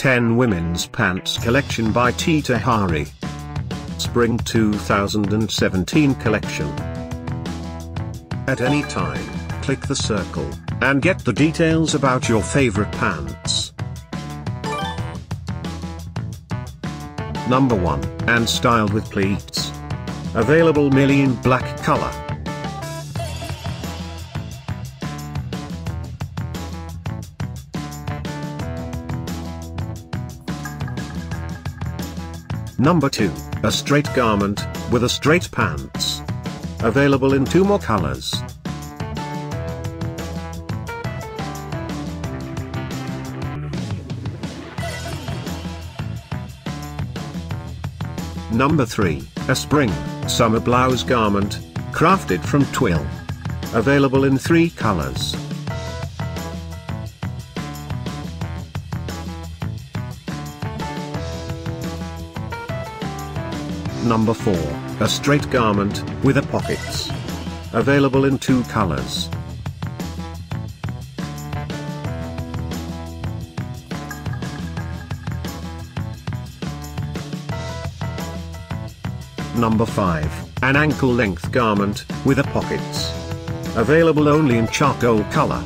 10 Women's Pants Collection by T Tahari. Spring 2017 Collection. At any time, click the circle, and get the details about your favorite pants. Number 1, and styled with pleats. Available merely in black color. Number 2, a straight garment, with a straight pants. Available in two more colors. Number 3, a spring, summer blouse garment, crafted from twill. Available in three colors. Number 4, a straight garment, with a pockets. Available in two colors. Number 5, an ankle length garment, with a pockets. Available only in charcoal color.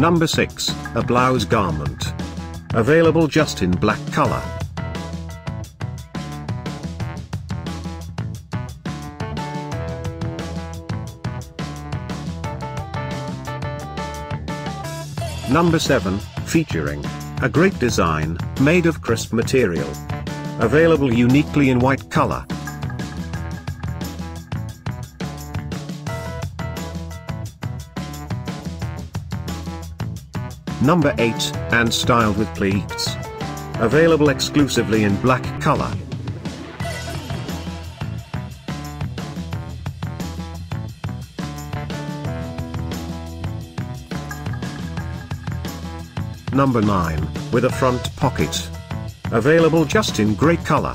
Number 6, a blouse garment. Available just in black color. Number 7, featuring a great design, made of crisp material. Available uniquely in white color. Number 8, and styled with pleats. Available exclusively in black color. Number 9, with a front pocket. Available just in grey color.